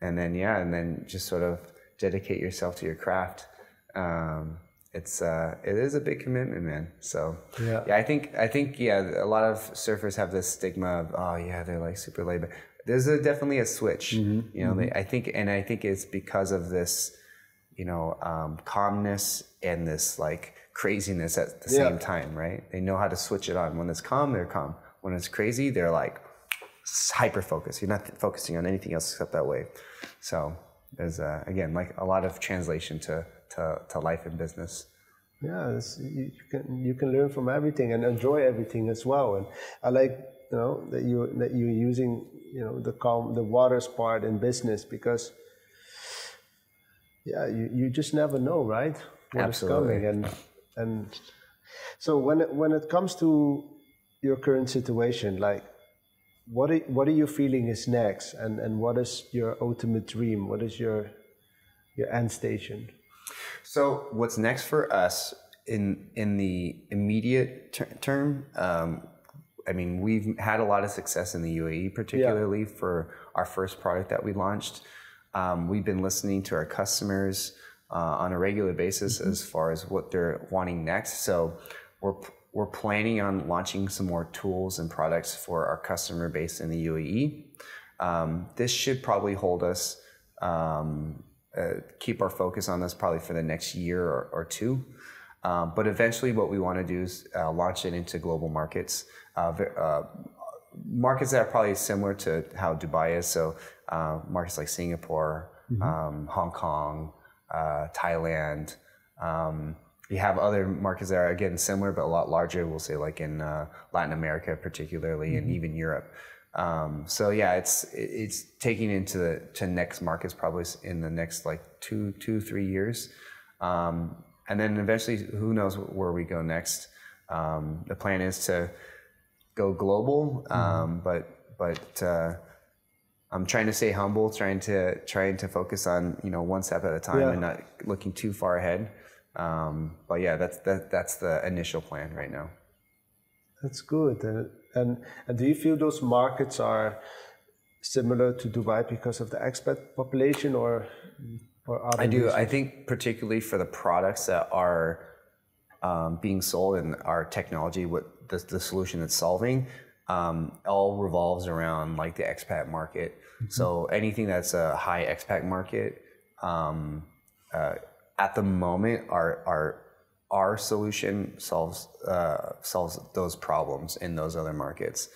and then yeah, and then just sort of dedicate yourself to your craft. Um, it's uh, it is a big commitment, man. So Yeah. yeah, I think I think yeah, a lot of surfers have this stigma of oh yeah, they're like super laid back. There's a, definitely a switch, you know. They, I think, and I think it's because of this, you know, um, calmness and this like craziness at the Yeah. same time, right? They know how to switch it on. When it's calm, they're calm. When it's crazy, they're like hyper focused. You're not focusing on anything else except that wave. So there's uh, again like a lot of translation to to, to life and business. Yeah, it's, you, can you can learn from everything and enjoy everything as well. And I like you know that you that you're using you know the calm the waters part in business because yeah you, you just never know right what is Absolutely. coming and and so when it, when it comes to your current situation like what are, what are you feeling is next and and what is your ultimate dream what is your your end station So what's next for us in in the immediate ter- term? Um, I mean, we've had a lot of success in the UAE, particularly for our first product that we launched. Um, we've been listening to our customers uh, on a regular basis as far as what they're wanting next. So we're we're planning on launching some more tools and products for our customer base in the UAE. Um, this should probably hold us um, uh, keep our focus on this probably for the next year or, or two. Um, but eventually, what we want to do is uh, launch it into global markets, uh, uh, markets that are probably similar to how Dubai is. So uh, markets like Singapore, um, Hong Kong, uh, Thailand. You have other markets that are again similar but a lot larger. We'll say like in uh, Latin America, particularly, and even Europe. Um, so yeah, it's it's taking into the to next markets probably in the next like two two three years, um, and then eventually who knows where we go next. Um, the plan is to go global, um, but but uh, I'm trying to stay humble, trying to trying to focus on you know one step at a time Yeah. and not looking too far ahead. Um, but yeah, that's that that's the initial plan right now. That's good. And, and and do you feel those markets are similar to Dubai because of the expat population, or or other I do. reasons? I think particularly for the products that are um, being sold and our technology, what the, the solution it's solving, um, all revolves around like the expat market. So anything that's a high expat market, um, uh, at the moment, our our our solution solves uh, solves those problems in those other markets.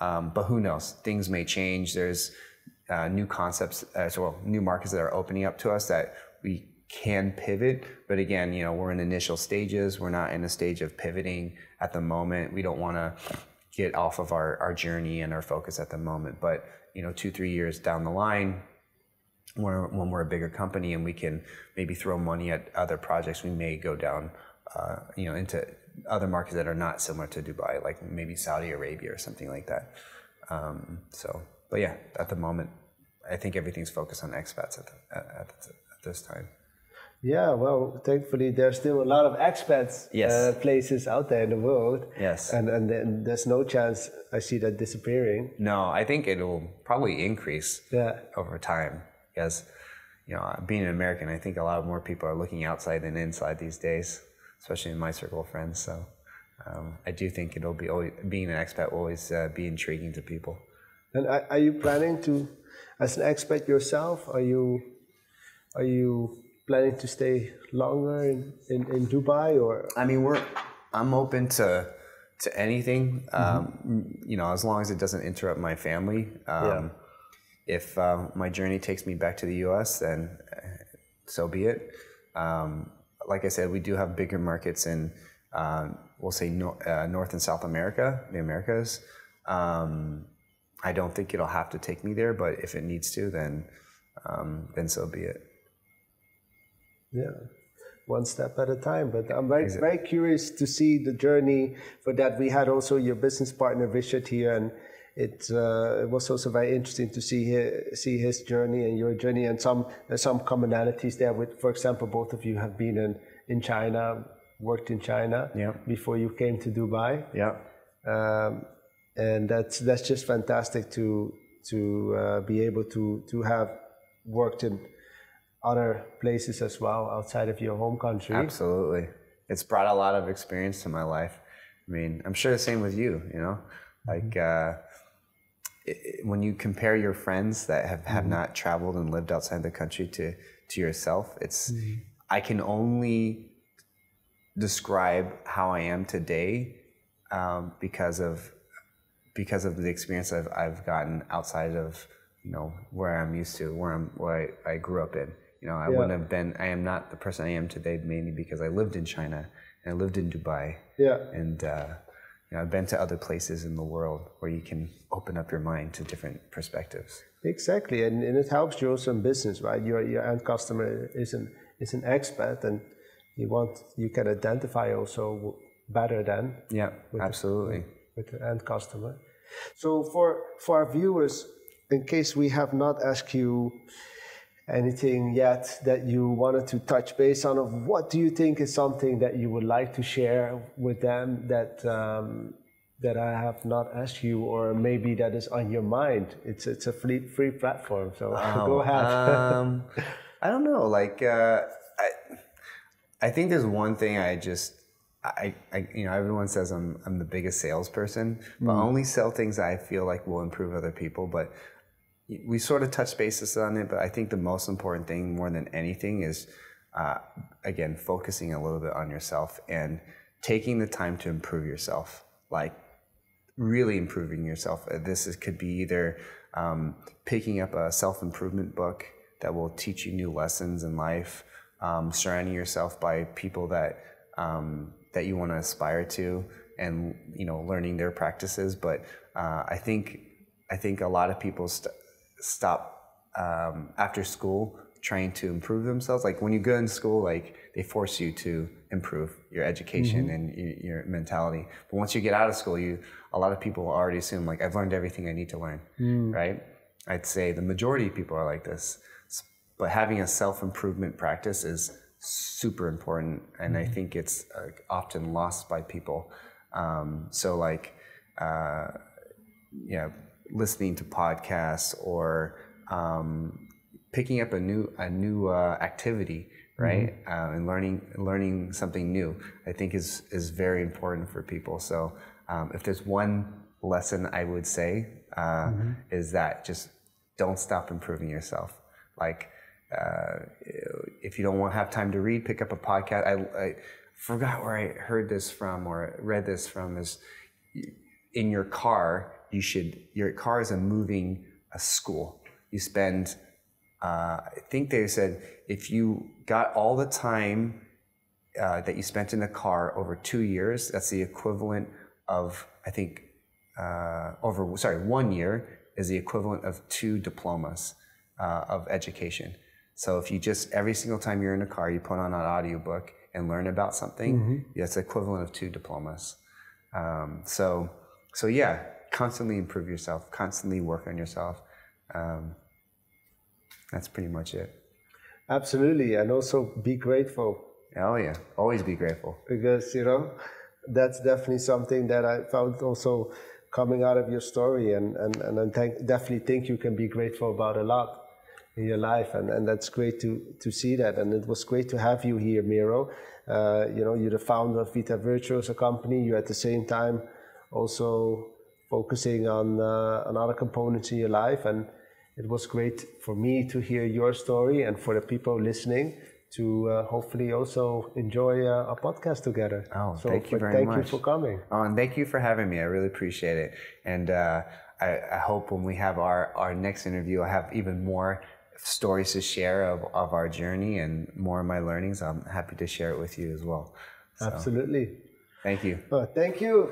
Um, but who knows? Things may change. There's uh, new concepts, uh, so well, new markets that are opening up to us that we can pivot. But again, you know, we're in initial stages. We're not in a stage of pivoting at the moment. We don't want to get off of our, our journey and our focus at the moment. But you know, two three years down the line, when, when we're a bigger company and we can maybe throw money at other projects, we may go down, uh, you know, into other markets that are not similar to Dubai, like maybe Saudi Arabia or something like that. Um, so, but yeah, at the moment, I think everything's focused on expats at, the, at, at, this time. Yeah, well, thankfully there's still a lot of expats Yes. uh, places out there in the world. Yes. And and then there's no chance I see that disappearing. No, I think it'll probably increase Yeah. over time because, you know, being an American, I think a lot more people are looking outside than inside these days, especially in my circle of friends. So um, I do think it'll be always, being an expat will always uh, be intriguing to people. And are, you planning to, as an expat yourself, are you are you planning to stay longer in, in, in Dubai or I mean, we're I'm open to to anything, um, you know, as long as it doesn't interrupt my family. Um, If uh, my journey takes me back to the U.S., then so be it. Um, like I said, we do have bigger markets in, uh, we'll say, nor- uh, North and South America, the Americas. Um, I don't think it'll have to take me there, but if it needs to, then um, then so be it. Yeah, one step at a time. But I'm very, very curious to see the journey. For that, we had also your business partner Richard here, and it, uh, it was also very interesting to see his, see his journey and your journey, and some there's some commonalities there. With, for example, both of you have been in in China, worked in China Yeah. before you came to Dubai Yeah. um, and that's that's just fantastic to to uh, be able to to have worked in other places as well outside of your home country. Absolutely. It's brought a lot of experience to my life. I mean, I'm sure the same with you, you know? Like, uh, it, when you compare your friends that have, have not traveled and lived outside the country to, to yourself, it's, I can only describe how I am today um, because of because of the experience I've, I've gotten outside of you know where I'm used to where I'm where I, I grew up in. You know I Yeah. wouldn't have been I am not the person I am today mainly because I lived in China and I lived in Dubai. Yeah, and uh, you know I've been to other places in the world where you can open up your mind to different perspectives exactly, and, and it helps you also in business, right? Your your end customer is an is an expat, and you want you can identify also better than yeah absolutely with the end customer. So for for our viewers, in case we have not asked you anything yet that you wanted to touch base on, of what do you think is something that you would like to share with them that um, that I have not asked you, or maybe that is on your mind? It's it's a free free platform, so *laughs* go ahead. um, *laughs* I don't know. Like, uh, I, I think there's one thing I just, I, I, you know, everyone says I'm, I'm the biggest salesperson, but I only sell things I feel like will improve other people. But we sort of touched bases on it. But I think the most important thing, more than anything, is uh, again focusing a little bit on yourself and taking the time to improve yourself. Like really improving yourself. Uh, This is, could be either um, picking up a self improvement book that will teach you new lessons in life, um, surrounding yourself by people that um, that you want to aspire to, and you know learning their practices. But uh, I think I think a lot of people stop um, after school trying to improve themselves. Like when you go in school, like they force you to improve your education and y- your mentality. But once you get out of school, you a lot of people already assume like I've learned everything I need to learn, right? I'd say the majority of people are like this. But having a self improvement practice is super important, and I think it's uh, often lost by people. Um, so like. Uh, yeah, listening to podcasts or um, picking up a new a new uh, activity, right? Uh, and learning learning something new, I think is is very important for people. So um, if there's one lesson I would say uh, is that just don't stop improving yourself. Like uh, if you don't want to have time to read, pick up a podcast. I, I forgot where I heard this from or read this from is in your car, you should, your car is a moving a school. You spend, uh, I think they said, if you got all the time uh, that you spent in the car over two years, that's the equivalent of, I think, uh, over, sorry, one year is the equivalent of two diplomas uh, of education. So if you just, every single time you're in a car, you put on an audiobook and learn about something, that's the equivalent of two diplomas. Um, so, so yeah, constantly improve yourself, constantly work on yourself. Um, that's pretty much it. Absolutely, and also be grateful Oh yeah, always be grateful. because you know that's definitely something that I found also coming out of your story, and and and I think, definitely think you can be grateful about a lot in your life, and and that's great to to see that, and it was great to have you here, Miro. Uh, you know, you're the founder of Vita Virtues, a company. You're at the same time also focusing on uh, on other components in your life, and it was great for me to hear your story, and for the people listening to uh, hopefully also enjoy uh, a podcast together. Oh, thank you very thank much. you for coming. Oh, and thank you for having me. I really appreciate it. And uh, I, I hope when we have our, our next interview, I have even more stories to share of, of our journey and more of my learnings. I'm happy to share it with you as well. So, Absolutely. thank you. Uh, thank you.